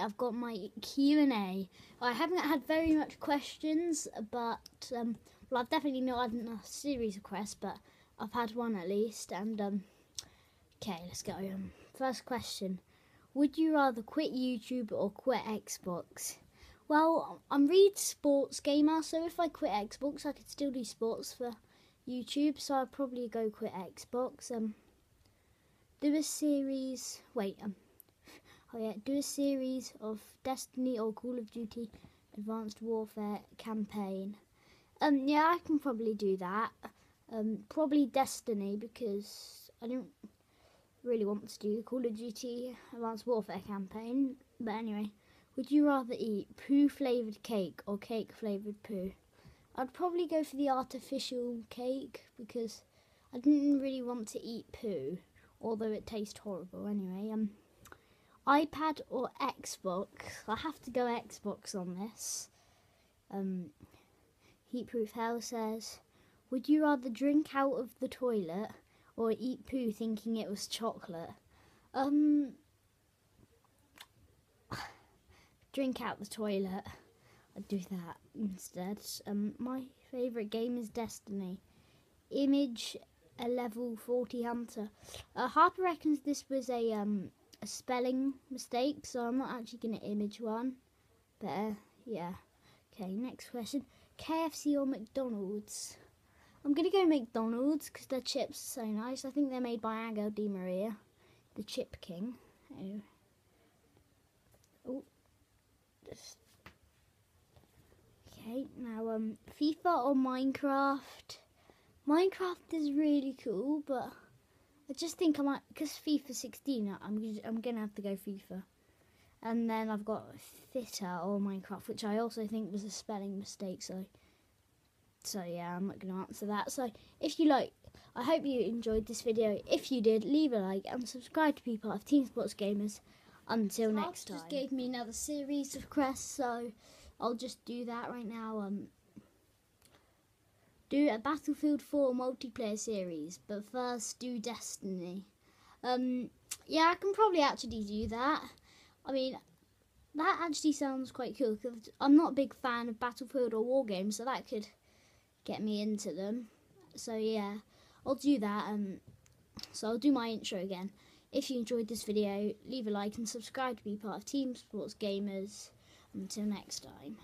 I've got my Q and A. I haven't had very much questions, but um, well, I've definitely not had a series of requests, but I've had one at least. And um, okay, let's go. Um, first question: Would you rather quit YouTube or quit Xbox? Well, I'm Reed Sports Gamer, so if I quit Xbox, I could still do sports for YouTube. So I'd probably go quit Xbox. Um, do a series. Wait. Um. Oh yeah, do a series of Destiny or Call of Duty Advanced Warfare campaign. Um, yeah, I can probably do that. Um, probably Destiny because I don't really want to do the Call of Duty Advanced Warfare campaign. But anyway, would you rather eat poo flavoured cake or cake flavoured poo? I'd probably go for the artificial cake because I didn't really want to eat poo, although it tastes horrible anyway. Um iPad or Xbox? I have to go Xbox on this. Um, Heatproof Hell says, Would you rather drink out of the toilet or eat poo thinking it was chocolate? Um, drink out the toilet. I'd do that instead. Um, my favourite game is Destiny. Image a level 40 hunter. Uh, Harper reckons this was a um, a spelling mistake, so I'm not actually going to image one. But uh, yeah. Okay, next question. KFC or McDonald's? I'm going to go McDonald's because their chips are so nice. I think they're made by Angel Di Maria, the Chip King. Oh. oh. Okay, now um, FIFA or Minecraft? Minecraft is really cool, but I just think I might, because FIFA 16, I'm, I'm going to have to go FIFA. And then I've got Fitter or Minecraft, which I also think was a spelling mistake, so, so yeah, I'm not to answer that. So, if you like, I hope you enjoyed this video. If you did, leave a like and subscribe to be part of Team Sports Gamers. Until next time. just gave me another series of crests, so I'll just do that right now. Um, do a Battlefield 4 multiplayer series, but first do Destiny. Um, yeah, I can probably actually do that. I mean, that actually sounds quite cool because I'm not a big fan of Battlefield or War games, so that could get me into them. So yeah, I'll do that. Um, so I'll do my intro again. If you enjoyed this video, leave a like and subscribe to be part of Team Sports Gamers. Until next time.